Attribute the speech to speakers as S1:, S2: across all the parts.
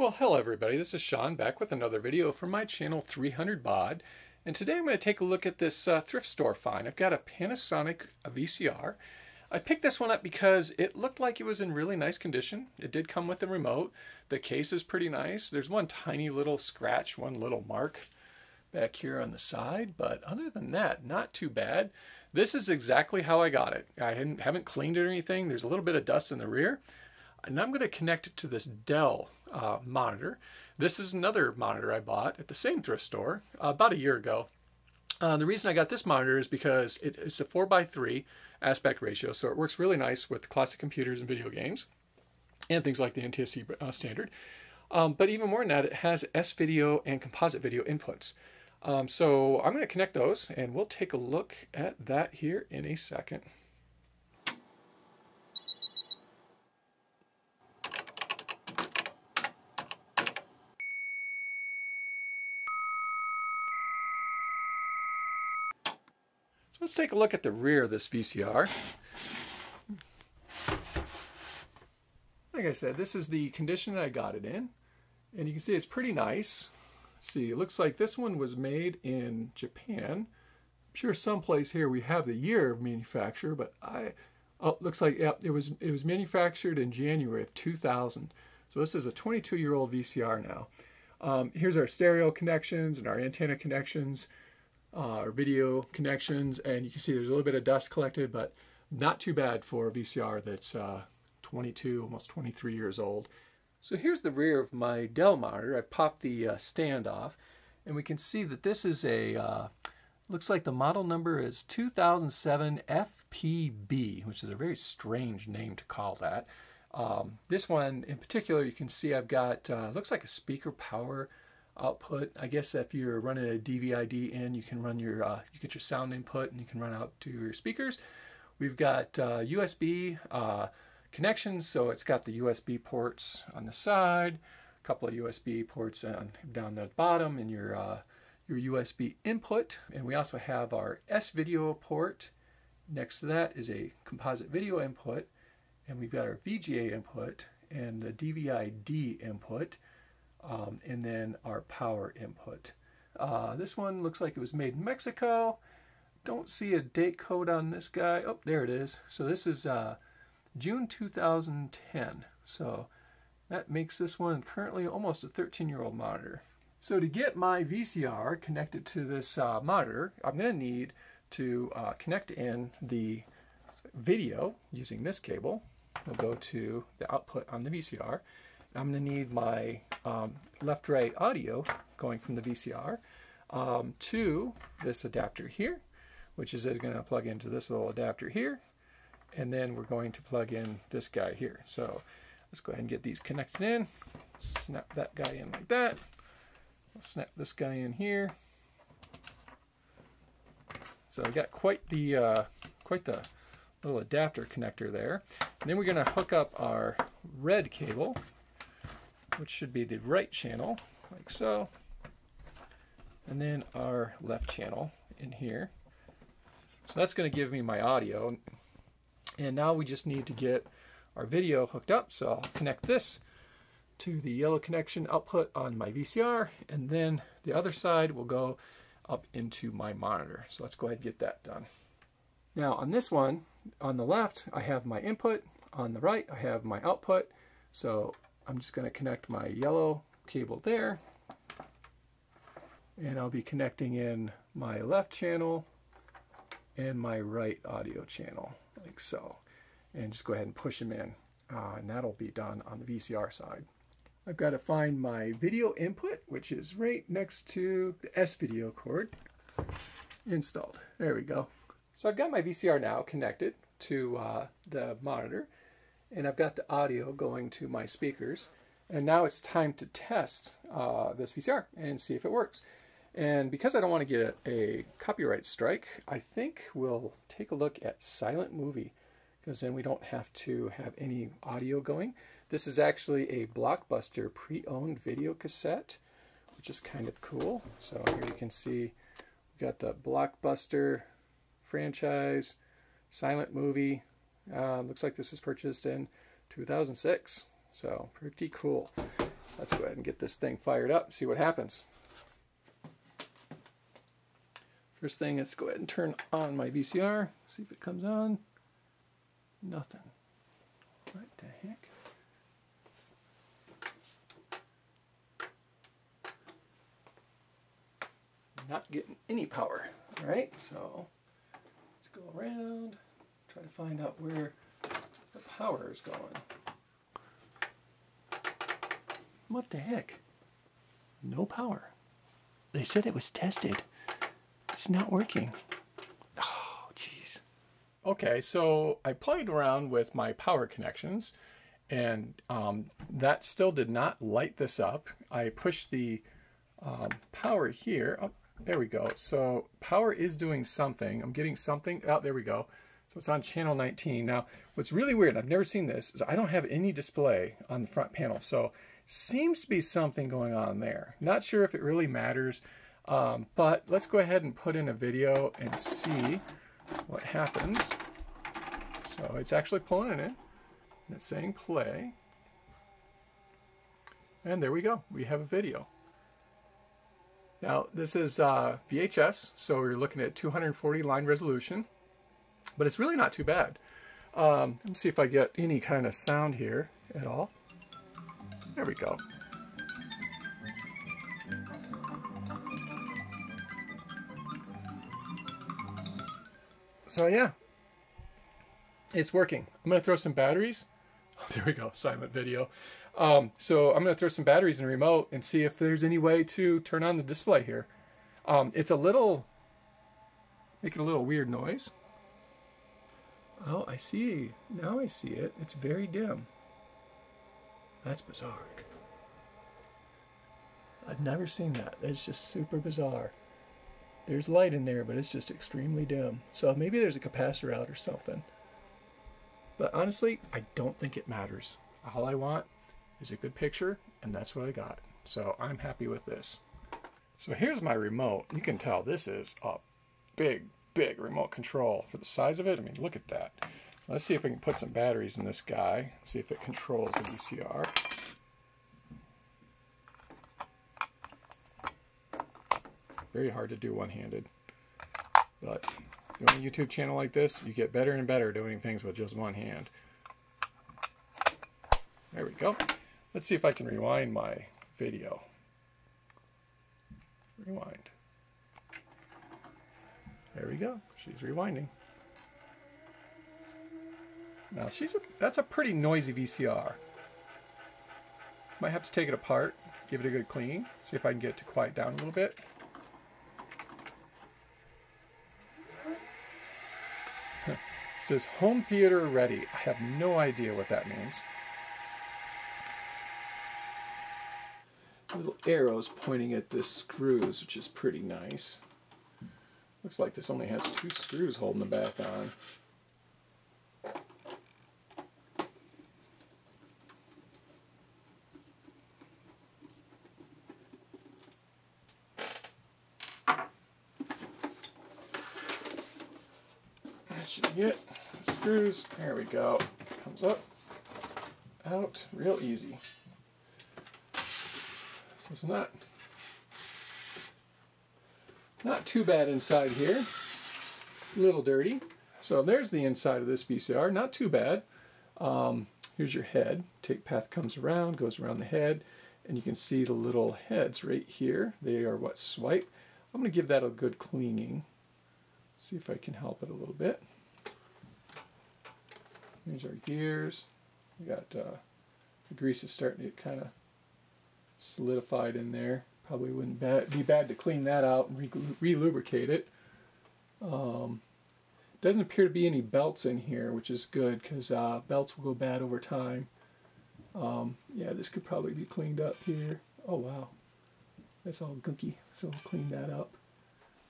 S1: Well, hello everybody, this is Sean back with another video from my channel 300 Baud. And today I'm going to take a look at this uh, thrift store find. I've got a Panasonic VCR. I picked this one up because it looked like it was in really nice condition. It did come with the remote. The case is pretty nice. There's one tiny little scratch, one little mark back here on the side, but other than that, not too bad. This is exactly how I got it. I haven't cleaned it or anything. There's a little bit of dust in the rear. And I'm going to connect it to this Dell uh, monitor. This is another monitor I bought at the same thrift store uh, about a year ago. Uh, the reason I got this monitor is because it, it's a 4x3 aspect ratio, so it works really nice with classic computers and video games and things like the NTSC uh, standard. Um, but even more than that, it has S-video and composite video inputs. Um, so I'm going to connect those and we'll take a look at that here in a second. Let's take a look at the rear of this VCR. Like I said, this is the condition that I got it in. And you can see it's pretty nice. see, it looks like this one was made in Japan. I'm sure someplace here we have the year of manufacture, but I oh, looks like yeah, it was it was manufactured in January of 2000. So this is a 22-year-old VCR now. Um, here's our stereo connections and our antenna connections uh, or video connections, and you can see there's a little bit of dust collected, but not too bad for a VCR that's uh, 22, almost 23 years old. So here's the rear of my Dell monitor. I've popped the uh, stand off, and we can see that this is a, uh, looks like the model number is 2007 FPB, which is a very strange name to call that. Um, this one in particular, you can see I've got, uh, looks like a speaker power output. I guess if you're running a DVI-D in, you can run your, uh, you get your sound input and you can run out to your speakers. We've got uh, USB uh, connections, so it's got the USB ports on the side, a couple of USB ports on, down the bottom, and your uh, your USB input. And we also have our S-video port. Next to that is a composite video input, and we've got our VGA input and the DVI-D input um, and then our power input. Uh, this one looks like it was made in Mexico. Don't see a date code on this guy. Oh, there it is. So this is uh, June 2010. So that makes this one currently almost a 13-year-old monitor. So to get my VCR connected to this uh, monitor, I'm going to need to uh, connect in the video using this cable. We'll go to the output on the VCR. I'm going to need my um, left-right audio going from the VCR um, to this adapter here, which is going to plug into this little adapter here. And then we're going to plug in this guy here. So let's go ahead and get these connected in. Snap that guy in like that. snap this guy in here. So I got quite the uh, quite the little adapter connector there. And then we're going to hook up our red cable which should be the right channel, like so. And then our left channel in here. So that's going to give me my audio. And now we just need to get our video hooked up. So I'll connect this to the yellow connection output on my VCR. And then the other side will go up into my monitor. So let's go ahead and get that done. Now on this one, on the left, I have my input. On the right, I have my output. So I'm just going to connect my yellow cable there. And I'll be connecting in my left channel and my right audio channel, like so. And just go ahead and push them in. Uh, and that'll be done on the VCR side. I've got to find my video input, which is right next to the S-video cord installed. There we go. So I've got my VCR now connected to uh, the monitor and I've got the audio going to my speakers. And now it's time to test uh, this VCR and see if it works. And because I don't want to get a, copyright strike, I think we'll take a look at Silent Movie because then we don't have to have any audio going. This is actually a Blockbuster pre-owned video cassette, which is kind of cool. So here you can see we've got the Blockbuster franchise, Silent Movie, uh, looks like this was purchased in 2006, so pretty cool. let's go ahead and get this thing fired up, see what happens. First thing, let's go ahead and turn on my VCR, see if it comes on. Nothing. What the heck? Not getting any power. All right, so let's go around, try to find out where the power is going. What the heck? No power. They said it was tested. It's not working. Oh, jeez. Okay, so I played around with my power connections and um, that still did not light this up. I pushed the um, power here. Oh, there we go. So power is doing something. I'm getting something. Oh, there we go. So it's on channel 19. Now, what's really weird, I've never seen this, is I don't have any display on the front panel. So Seems to be something going on there. Not sure if it really matters, um, but let's go ahead and put in a video and see what happens. So it's actually pulling it in, and it's saying play. And there we go, we have a video. Now this is uh, VHS, so we're looking at 240 line resolution, but it's really not too bad. Um, let me see if I get any kind of sound here at all. There we go. So yeah, it's working. I'm going to throw some batteries. There we go, silent video. Um, so I'm going to throw some batteries in the remote and see if there's any way to turn on the display here. Um, it's a little, making a little weird noise. Oh, I see. Now I see it. It's very dim. That's bizarre. I've never seen that. That's just super bizarre. There's light in there, but it's just extremely dim. So maybe there's a capacitor out or something. But honestly, I don't think it matters. All I want is a good picture, and that's what I got. So I'm happy with this. So here's my remote. You can tell this is a big, big remote control. For the size of it, I mean, look at that. Let's see if we can put some batteries in this guy, see if it controls the VCR. Very hard to do one-handed. But doing a YouTube channel like this, you get better and better doing things with just one hand. There we go. Let's see if I can rewind my video. Rewind. There we go. She's rewinding. Now she's a, that's a pretty noisy VCR. Might have to take it apart, give it a good clean, see if I can get it to quiet down a little bit. it says home theater ready. I have no idea what that means. Little arrows pointing at the screws, which is pretty nice. Looks like this only has two screws holding the back on. should get screws. There we go. Comes up, out, real easy. So it's not not too bad inside here. A little dirty. So there's the inside of this VCR. Not too bad. Um, here's your head. Tape path comes around, goes around the head, and you can see the little heads right here. They are what swipe. I'm going to give that a good cleaning. See if I can help it a little bit. Here's our gears. We got uh, the grease is starting to get kind of solidified in there. Probably wouldn't be bad to clean that out and re-lubricate it. Um, doesn't appear to be any belts in here, which is good because uh, belts will go bad over time. Um, yeah, this could probably be cleaned up here. Oh wow, that's all gunky, so we'll clean that up.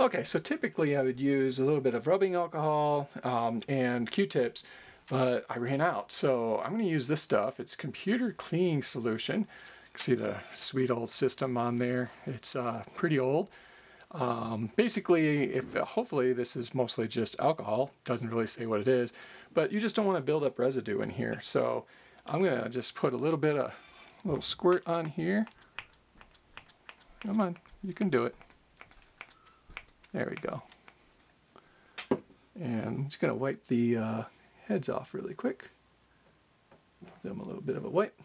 S1: Okay, so typically I would use a little bit of rubbing alcohol um, and Q-tips but I ran out. So I'm going to use this stuff. It's computer cleaning solution. See the sweet old system on there. It's uh, pretty old. Um, basically, if hopefully this is mostly just alcohol, doesn't really say what it is, but you just don't want to build up residue in here. So I'm going to just put a little bit of a little squirt on here. Come on, you can do it. There we go. And I'm just going to wipe the uh, heads off really quick. Give them a little bit of a wipe.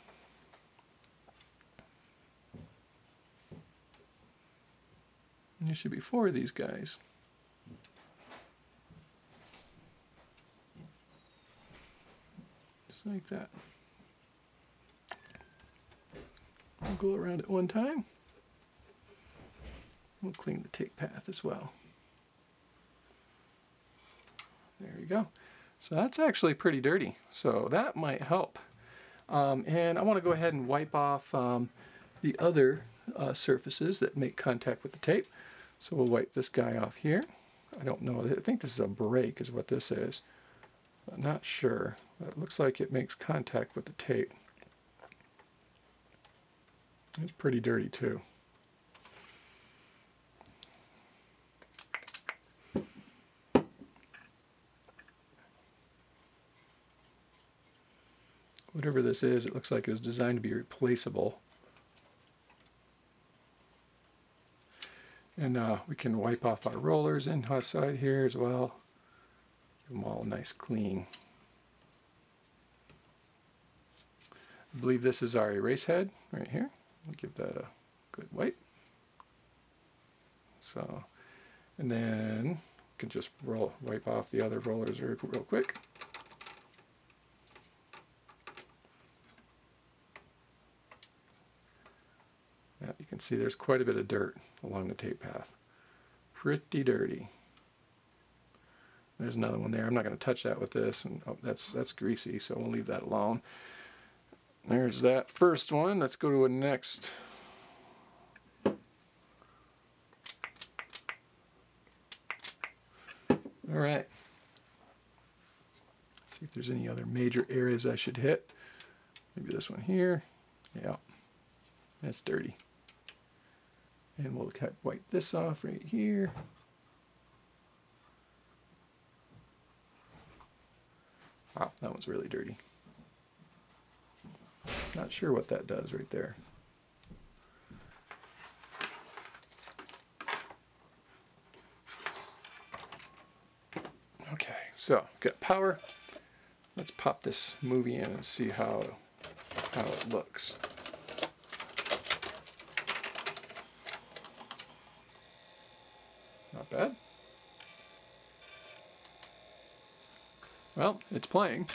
S1: There should be four of these guys. Just like that. I'll go around it one time. We'll clean the tape path as well. There you go. So that's actually pretty dirty. So that might help. Um, and I want to go ahead and wipe off um, the other uh, surfaces that make contact with the tape. So we'll wipe this guy off here. I don't know. I think this is a brake is what this is. I'm not sure. It looks like it makes contact with the tape. It's pretty dirty too. Whatever this is, it looks like it was designed to be replaceable. And uh, we can wipe off our rollers inside here as well. Give them all nice clean. I believe this is our erase head right here. I'll give that a good wipe. So, and then we can just roll, wipe off the other rollers real, real quick. Can see there's quite a bit of dirt along the tape path. Pretty dirty. There's another one there. I'm not going to touch that with this, and oh, that's that's greasy, so we'll leave that alone. There's that first one. Let's go to a next. All right. Let's see if there's any other major areas I should hit. Maybe this one here. Yeah, that's dirty. And we'll wipe this off right here. Wow, that one's really dirty. Not sure what that does right there. Okay, so got power. Let's pop this movie in and see how how it looks. Bad. Well, it's playing.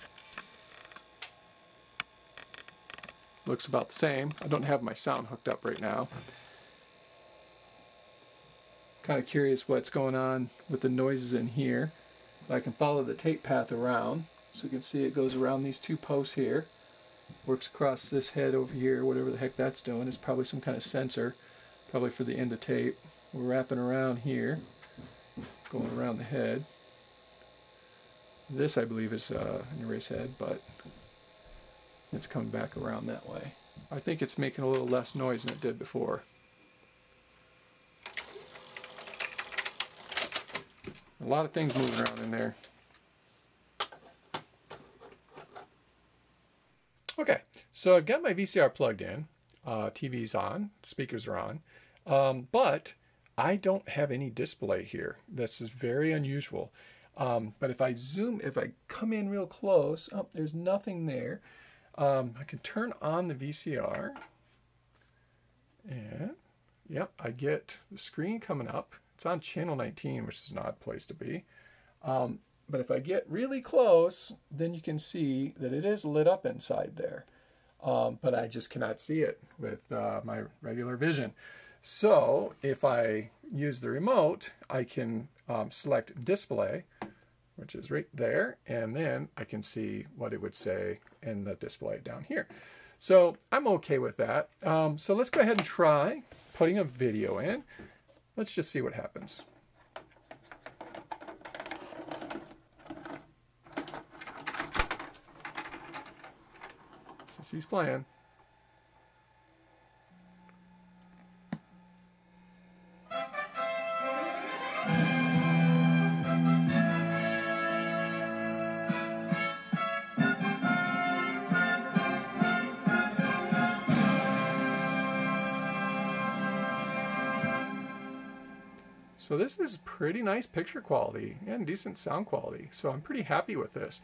S1: Looks about the same. I don't have my sound hooked up right now. Kind of curious what's going on with the noises in here. I can follow the tape path around. So you can see it goes around these two posts here. Works across this head over here, whatever the heck that's doing. It's probably some kind of sensor, probably for the end of tape. We're wrapping around here, going around the head. This, I believe, is uh, an erase head, but it's coming back around that way. I think it's making a little less noise than it did before. A lot of things moving around in there. Okay, so I've got my VCR plugged in. Uh, TV's on, speakers are on, um, but I don't have any display here. This is very unusual. Um, but if I zoom, if I come in real close, oh, there's nothing there. Um, I can turn on the VCR and yep, I get the screen coming up. It's on channel 19, which is an odd place to be. Um, but if I get really close, then you can see that it is lit up inside there. Um, but I just cannot see it with uh, my regular vision. So if I use the remote, I can um, select display which is right there, and then I can see what it would say in the display down here. So I'm okay with that. Um, so let's go ahead and try putting a video in. Let's just see what happens. So she's playing. So this is pretty nice picture quality and decent sound quality. So I'm pretty happy with this.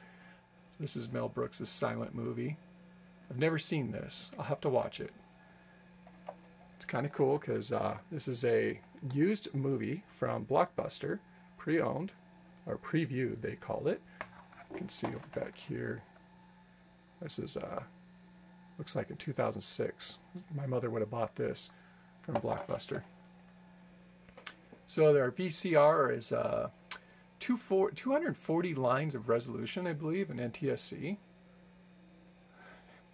S1: This is Mel Brooks' silent movie. I've never seen this. I'll have to watch it. It's kind of cool because uh, this is a used movie from Blockbuster, pre-owned, or previewed they call it. You can see back here. This is, uh, looks like in 2006. My mother would have bought this from Blockbuster. So our VCR is uh, 240 lines of resolution, I believe, in NTSC.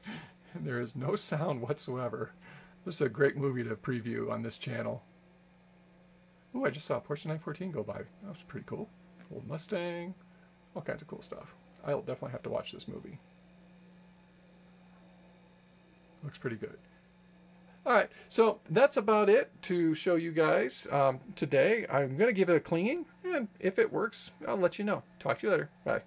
S1: And there is no sound whatsoever. This is a great movie to preview on this channel. Oh, I just saw a Porsche 914 go by. That was pretty cool. Old Mustang, all kinds of cool stuff. I'll definitely have to watch this movie. Looks pretty good. All right, so that's about it to show you guys um, today. I'm going to give it a cleaning, and if it works, I'll let you know. Talk to you later. Bye.